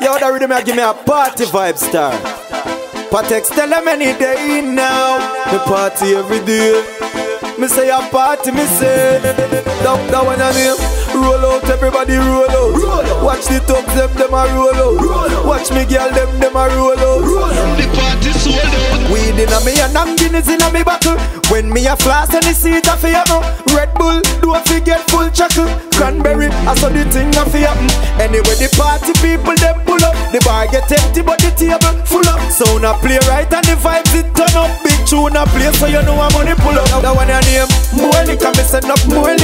Yo, that rhythm give me a party vibe star. Patexx tell them any day now. Me party every day. Me say a party, me say. That, that one I name. Roll out, everybody roll out. Watch the tubs, them, them a roll out. Watch me girl, them, them a roll out. The party out. Inna me and I'm Guinness inna me buckle. When me a floss and the seat a fi happen. Red Bull, do a fi get full chuckle. Cranberry, I saw the thing a fi happen. Anyway, the party people them pull up. The bar get empty but the table full up. Sound a play right and the vibes it turn up. Big tune a play so you know I'm money pull up. That one your name, more me say enough more.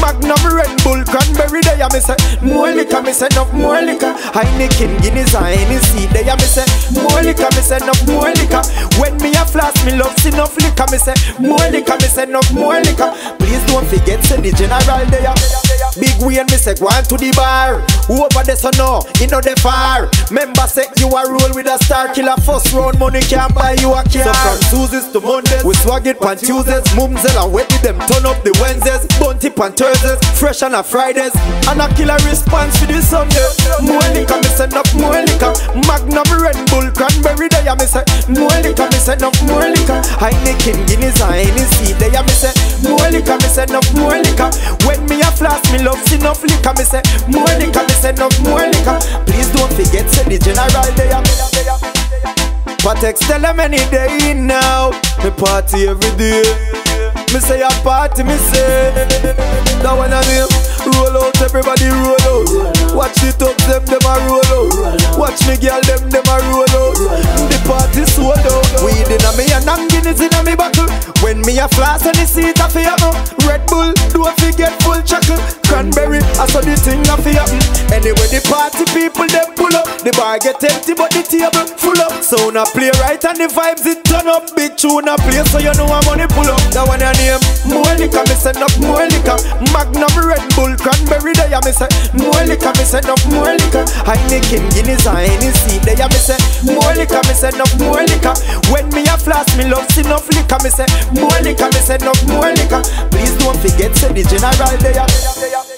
Magnum, Red Bull, Cranberry, there me say more me say enough more liquor. Heineken, Guinness and Hennessy, there me say more liquor, me say enough more liquor. When me a flash, me love enough liquor, me say more liquor, me say enough more liquor. Please don't forget, say the general there. Big Wayne, me say go on to the bar. Who over there so no, you know the far. Member say you a roll with a star killer. First round money can't buy you a car. So from Tuesdays to Mondays, we swag it on Tuesdays. Mumsel and Wetty them turn up the Wednesdays. Bunty on Thursdays, fresh on a Fridays. And a killer response to the Sunday. More liquor, me say enough more liquor. Magnum, Red Bull, Cranberry, there me say more liquor, me say enough more liquor. Heineken, Guinness and Hennessy, there me say liquor, me say enough more liquor. When me a flash, me love enough liquor, me say more liquor, me say enough more liquor. Please don't forget, say the general there. Patexx tell them any day now. Me party every day. Me say a party, me say that one I name. Roll out, everybody roll out. Watch the tubs, Me a floss and the seat a fi happen. Red Bull, do a fi get full chuckle. Cranberry, I saw the thing a fi happen. Anyway, the party people them pull up. The bar get empty, but the table full up. Sound a play right and the vibes it turn up. Big tune a play, so you know I'm money pull up. That one your name, more liquor, me send up more liquor. Magnum, Red Bull, Cranberry, there me say more liquor, me send up more liquor. Heineken, Guinness and Hennessy, there me say more liquor, me send up more liquor. When flash, me love enough liquor, me say more liquor, me say no more liquor. Please don't forget, say the general there.